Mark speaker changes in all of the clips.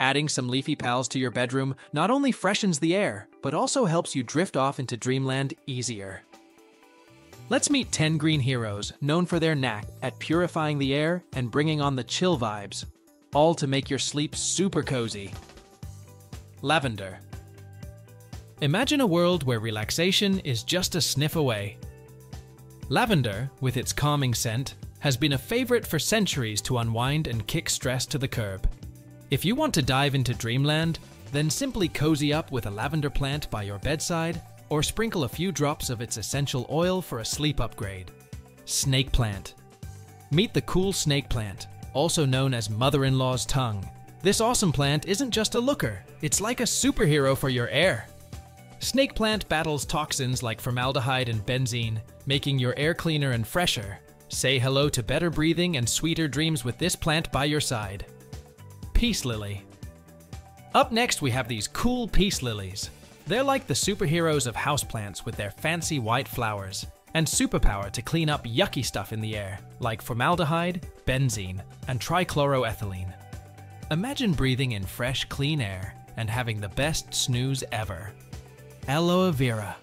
Speaker 1: Adding some leafy pals to your bedroom not only freshens the air, but also helps you drift off into dreamland easier. Let's meet 10 green heroes known for their knack at purifying the air and bringing on the chill vibes, all to make your sleep super cozy. Lavender. Imagine a world where relaxation is just a sniff away. Lavender, with its calming scent, has been a favorite for centuries to unwind and kick stress to the curb. If you want to dive into dreamland, then simply cozy up with a lavender plant by your bedside or sprinkle a few drops of its essential oil for a sleep upgrade. Snake plant. Meet the cool snake plant, also known as mother-in-law's tongue. This awesome plant isn't just a looker, it's like a superhero for your air. Snake plant battles toxins like formaldehyde and benzene, making your air cleaner and fresher. Say hello to better breathing and sweeter dreams with this plant by your side. Peace Lily. Up next, we have these cool peace lilies. They're like the superheroes of houseplants with their fancy white flowers and superpower to clean up yucky stuff in the air, like formaldehyde, benzene, and trichloroethylene. Imagine breathing in fresh, clean air and having the best snooze ever. Aloe vera.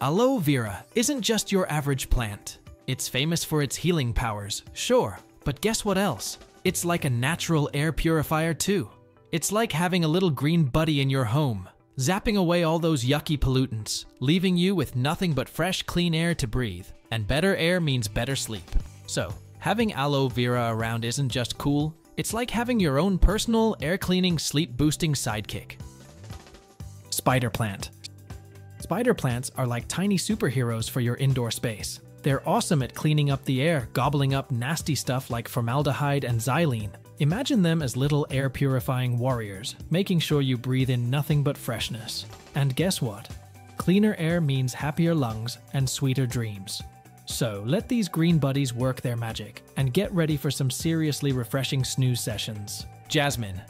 Speaker 1: Aloe vera isn't just your average plant. It's famous for its healing powers, sure, but guess what else? It's like a natural air purifier too. It's like having a little green buddy in your home, zapping away all those yucky pollutants, leaving you with nothing but fresh, clean air to breathe. And better air means better sleep. So, having aloe vera around isn't just cool, it's like having your own personal air cleaning, sleep boosting sidekick. Spider plant. Spider plants are like tiny superheroes for your indoor space. They're awesome at cleaning up the air, gobbling up nasty stuff like formaldehyde and xylene. Imagine them as little air purifying warriors, making sure you breathe in nothing but freshness. And guess what? Cleaner air means happier lungs and sweeter dreams. So let these green buddies work their magic and get ready for some seriously refreshing snooze sessions. Jasmine.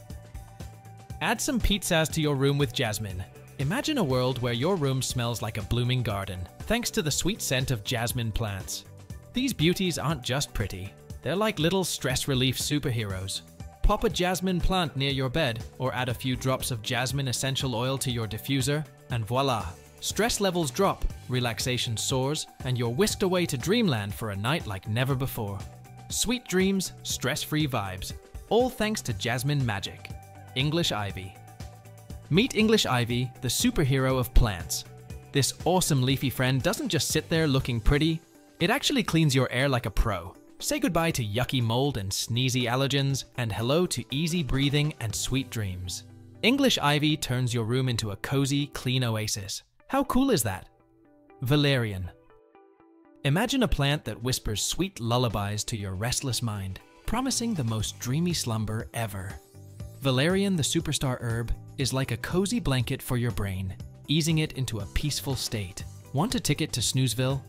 Speaker 1: Add some pizzas to your room with jasmine. Imagine a world where your room smells like a blooming garden, thanks to the sweet scent of jasmine plants. These beauties aren't just pretty, they're like little stress relief superheroes. Pop a jasmine plant near your bed, or add a few drops of jasmine essential oil to your diffuser, and voila! Stress levels drop, relaxation soars, and you're whisked away to dreamland for a night like never before. Sweet dreams, stress free vibes, all thanks to Jasmine Magic. English Ivy. Meet English Ivy, the superhero of plants. This awesome leafy friend doesn't just sit there looking pretty, it actually cleans your air like a pro. Say goodbye to yucky mold and sneezy allergens, and hello to easy breathing and sweet dreams. English Ivy turns your room into a cozy, clean oasis. How cool is that? Valerian. Imagine a plant that whispers sweet lullabies to your restless mind, promising the most dreamy slumber ever. Valerian, the superstar herb, is like a cozy blanket for your brain, easing it into a peaceful state. Want a ticket to Snoozeville?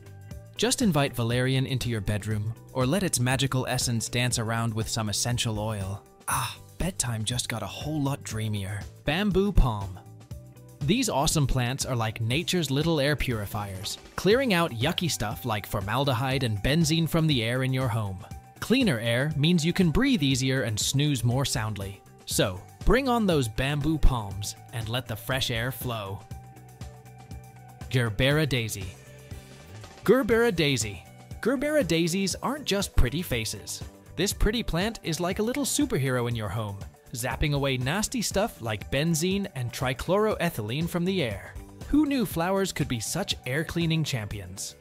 Speaker 1: Just invite Valerian into your bedroom, or let its magical essence dance around with some essential oil. Ah, bedtime just got a whole lot dreamier. Bamboo Palm. These awesome plants are like nature's little air purifiers, clearing out yucky stuff like formaldehyde and benzene from the air in your home. Cleaner air means you can breathe easier and snooze more soundly. So, bring on those bamboo palms and let the fresh air flow. Gerbera Daisy. Gerbera Daisy. Gerbera daisies aren't just pretty faces. This pretty plant is like a little superhero in your home, zapping away nasty stuff like benzene and trichloroethylene from the air. Who knew flowers could be such air cleaning champions?